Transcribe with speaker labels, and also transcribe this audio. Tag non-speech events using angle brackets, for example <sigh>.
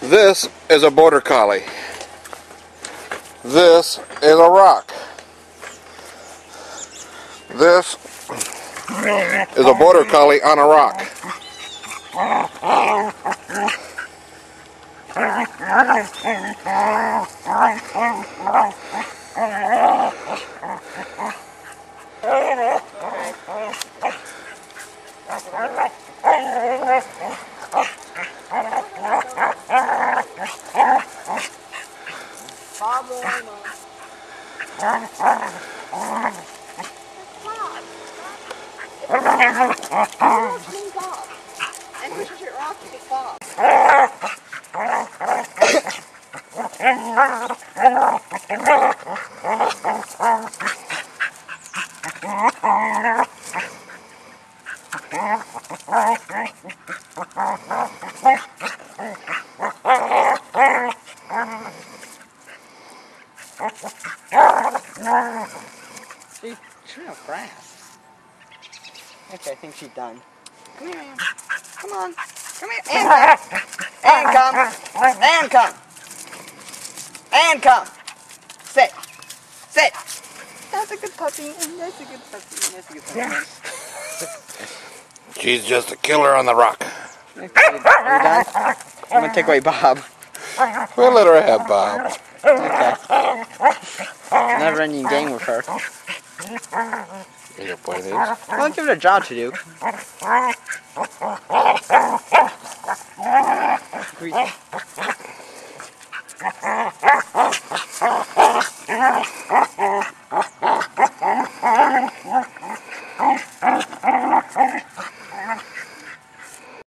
Speaker 1: This is a border collie. This is a rock. This is a border collie on a rock. <laughs>
Speaker 2: Bob Lima. Bob. And Richard Rock is Bob.
Speaker 3: She's chewing up grass. Okay, I think she's done. Come here, Ann. Come on. Come here. Ann, come. Ann, come. Ann, come. Ann, come. Sit. Sit. That's a good puppy. That's a good puppy. That's a good puppy.
Speaker 1: She's just a killer on the rock.
Speaker 3: Okay, you done? I'm gonna take away Bob.
Speaker 1: We'll let her have Bob.
Speaker 3: Okay not running game with her. I'll give it a job to do.